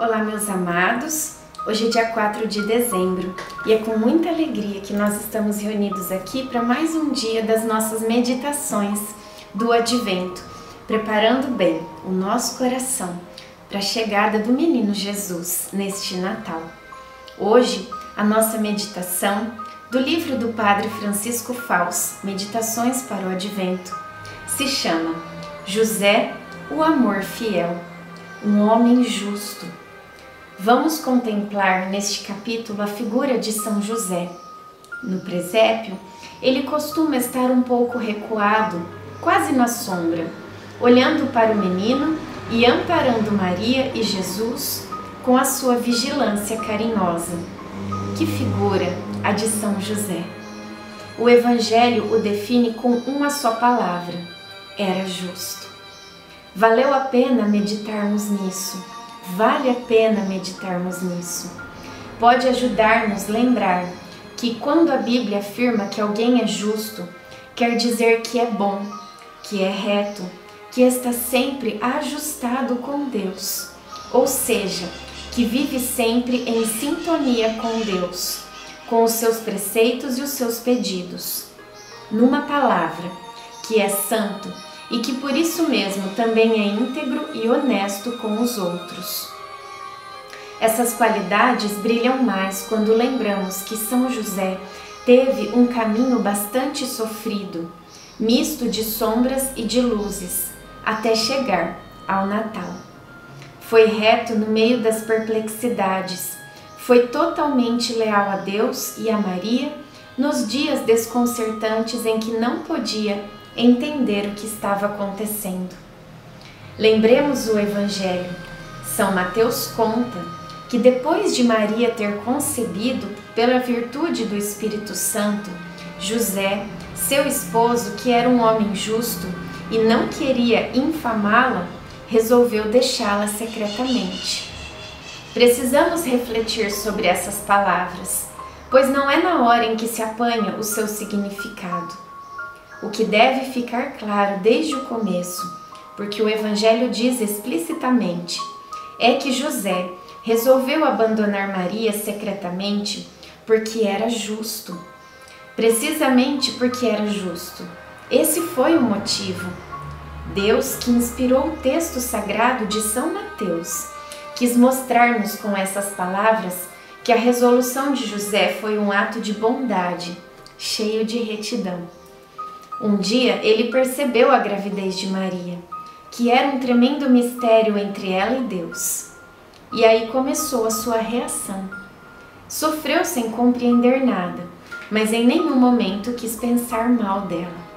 Olá, meus amados. Hoje é dia 4 de dezembro e é com muita alegria que nós estamos reunidos aqui para mais um dia das nossas meditações do Advento, preparando bem o nosso coração para a chegada do menino Jesus neste Natal. Hoje, a nossa meditação do livro do Padre Francisco Faus, Meditações para o Advento, se chama José, o amor fiel, um homem justo Vamos contemplar neste capítulo a figura de São José. No presépio, ele costuma estar um pouco recuado, quase na sombra, olhando para o menino e amparando Maria e Jesus com a sua vigilância carinhosa. Que figura a de São José! O Evangelho o define com uma só palavra: era justo. Valeu a pena meditarmos nisso Vale a pena meditarmos nisso. Pode ajudar-nos lembrar que quando a Bíblia afirma que alguém é justo, quer dizer que é bom, que é reto, que está sempre ajustado com Deus, ou seja, que vive sempre em sintonia com Deus, com os seus preceitos e os seus pedidos. Numa palavra, que é santo e que por isso mesmo também é íntegro e honesto com os outros. Essas qualidades brilham mais quando lembramos que São José teve um caminho bastante sofrido, misto de sombras e de luzes, até chegar ao Natal. Foi reto no meio das perplexidades, foi totalmente leal a Deus e a Maria nos dias desconcertantes em que não podia entender o que estava acontecendo. Lembremos o Evangelho. São Mateus conta que depois de Maria ter concebido pela virtude do Espírito Santo, José, seu esposo, que era um homem justo e não queria infamá-la, resolveu deixá-la secretamente. Precisamos refletir sobre essas palavras, pois não é na hora em que se apanha o seu significado o que deve ficar claro desde o começo, porque o Evangelho diz explicitamente, é que José resolveu abandonar Maria secretamente porque era justo. Precisamente porque era justo. Esse foi o motivo. Deus, que inspirou o texto sagrado de São Mateus, quis mostrar-nos com essas palavras que a resolução de José foi um ato de bondade, cheio de retidão. Um dia ele percebeu a gravidez de Maria, que era um tremendo mistério entre ela e Deus. E aí começou a sua reação. Sofreu sem compreender nada, mas em nenhum momento quis pensar mal dela.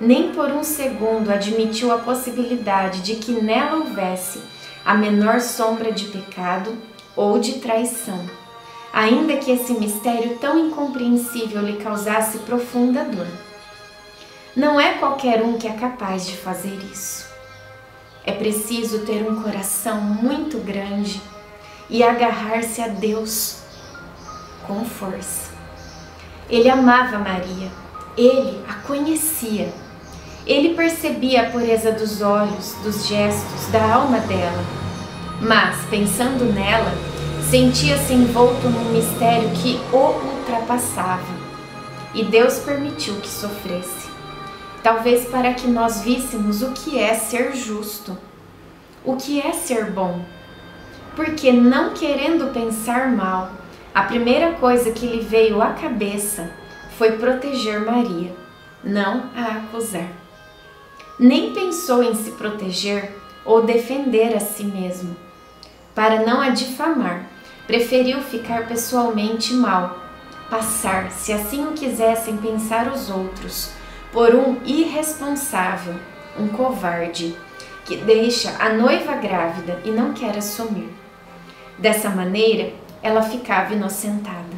Nem por um segundo admitiu a possibilidade de que nela houvesse a menor sombra de pecado ou de traição, ainda que esse mistério tão incompreensível lhe causasse profunda dor. Não é qualquer um que é capaz de fazer isso. É preciso ter um coração muito grande e agarrar-se a Deus com força. Ele amava Maria, ele a conhecia. Ele percebia a pureza dos olhos, dos gestos, da alma dela. Mas, pensando nela, sentia-se envolto num mistério que o ultrapassava. E Deus permitiu que sofresse talvez para que nós víssemos o que é ser justo, o que é ser bom. Porque, não querendo pensar mal, a primeira coisa que lhe veio à cabeça foi proteger Maria, não a acusar. Nem pensou em se proteger ou defender a si mesmo. Para não a difamar, preferiu ficar pessoalmente mal, passar, se assim o quisessem pensar os outros, por um irresponsável, um covarde, que deixa a noiva grávida e não quer assumir. Dessa maneira, ela ficava inocentada.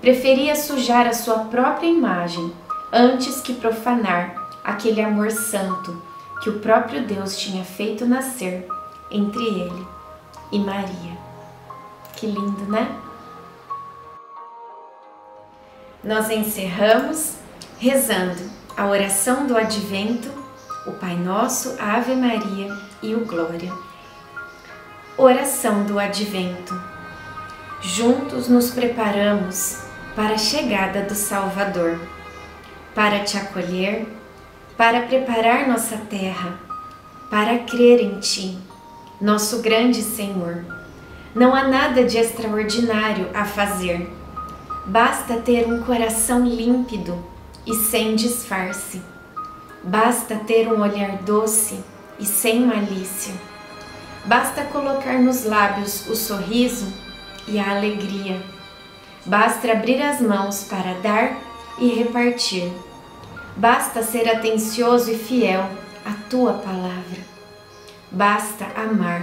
Preferia sujar a sua própria imagem antes que profanar aquele amor santo que o próprio Deus tinha feito nascer entre ele e Maria. Que lindo, né? Nós encerramos rezando a oração do Advento, o Pai Nosso, a Ave Maria e o Glória. Oração do Advento. Juntos nos preparamos para a chegada do Salvador, para te acolher, para preparar nossa terra, para crer em Ti, nosso grande Senhor. Não há nada de extraordinário a fazer. Basta ter um coração límpido e sem disfarce. Basta ter um olhar doce e sem malícia Basta colocar nos lábios o sorriso e a alegria. Basta abrir as mãos para dar e repartir. Basta ser atencioso e fiel à tua palavra. Basta amar,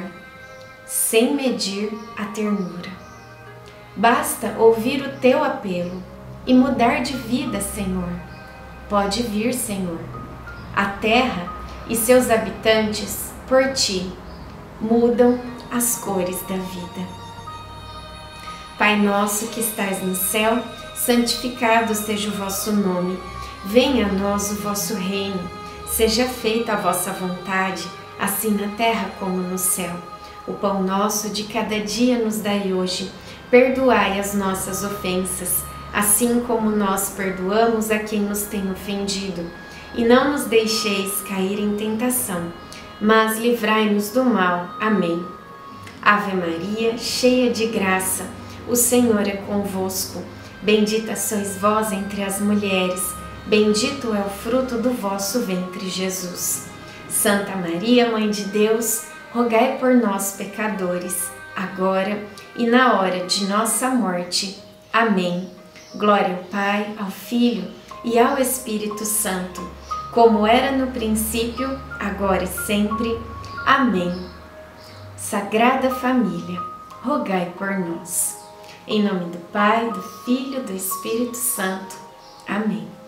sem medir a ternura. Basta ouvir o teu apelo e mudar de vida, Senhor. Pode vir, Senhor. A terra e seus habitantes por ti mudam as cores da vida. Pai nosso que estais no céu, santificado seja o vosso nome. Venha a nós o vosso reino. Seja feita a vossa vontade, assim na terra como no céu. O pão nosso de cada dia nos dai hoje. Perdoai as nossas ofensas, assim como nós perdoamos a quem nos tem ofendido. E não nos deixeis cair em tentação mas livrai-nos do mal. Amém. Ave Maria, cheia de graça, o Senhor é convosco. Bendita sois vós entre as mulheres, bendito é o fruto do vosso ventre, Jesus. Santa Maria, Mãe de Deus, rogai por nós, pecadores, agora e na hora de nossa morte. Amém. Glória ao Pai, ao Filho e ao Espírito Santo como era no princípio, agora e sempre. Amém. Sagrada Família, rogai por nós. Em nome do Pai, do Filho e do Espírito Santo. Amém.